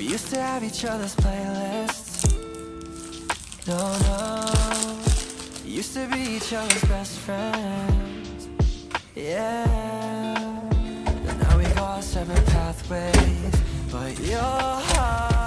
We used to have each other's playlists. No, no. Used to be each other's best friends. Yeah. And now we go our separate pathways But your heart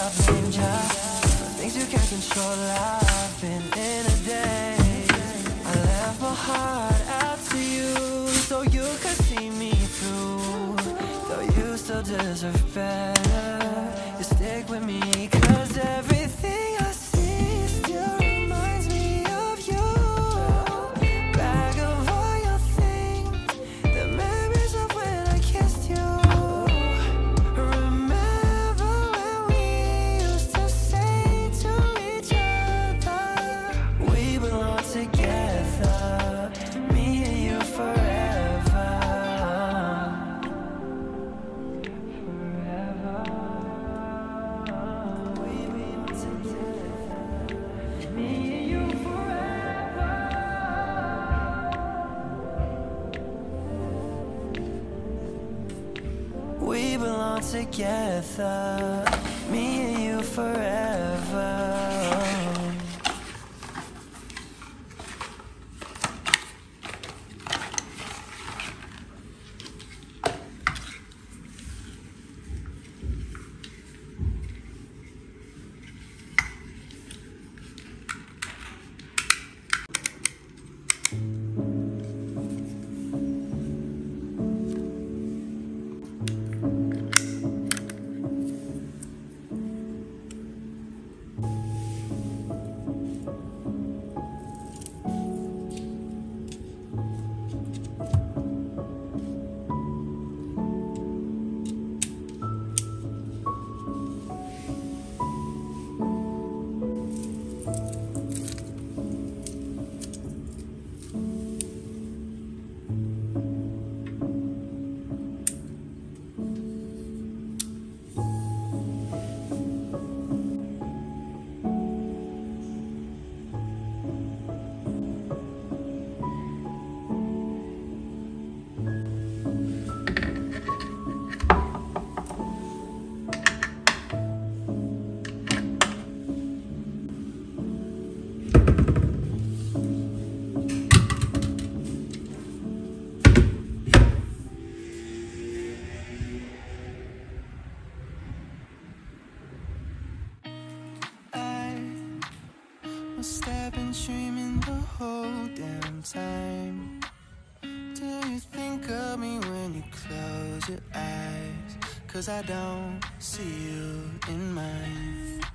love ninja. Things you can't control, I've been in a day. I left my heart out to you so you could see me through. Though you still deserve better. We belong together, me and you forever. must have been dreaming the whole damn time. Do you think of me when you close your eyes? Cause I don't see you in mine.